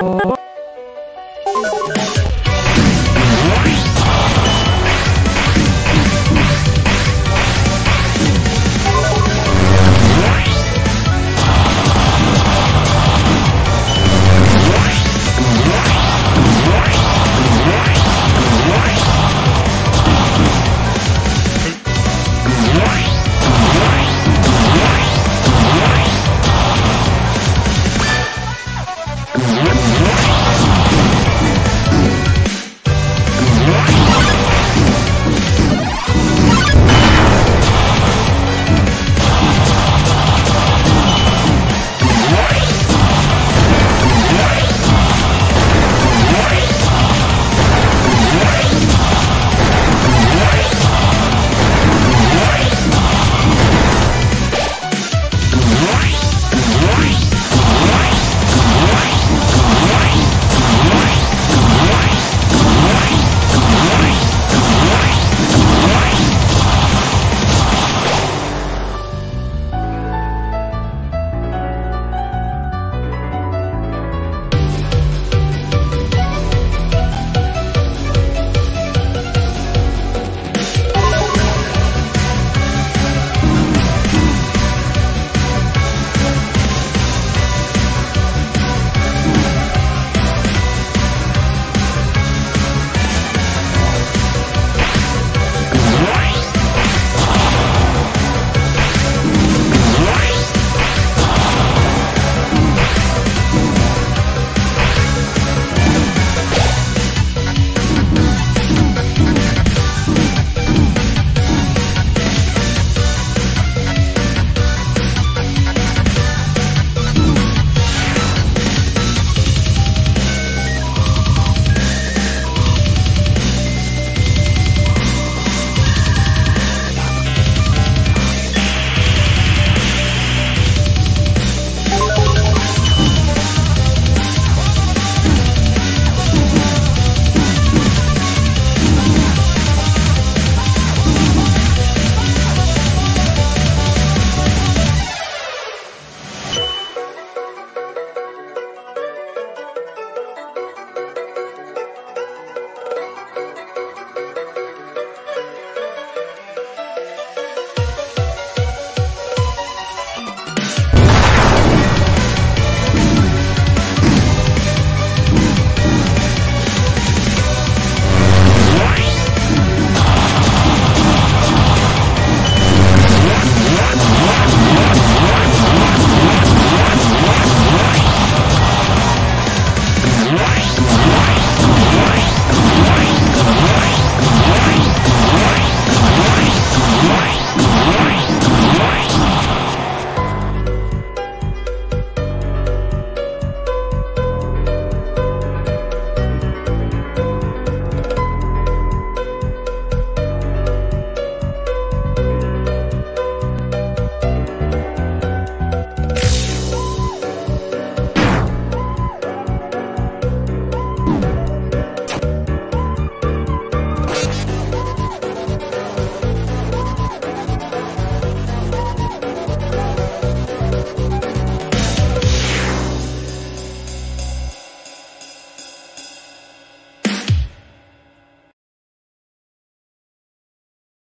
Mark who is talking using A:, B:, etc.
A: Oh.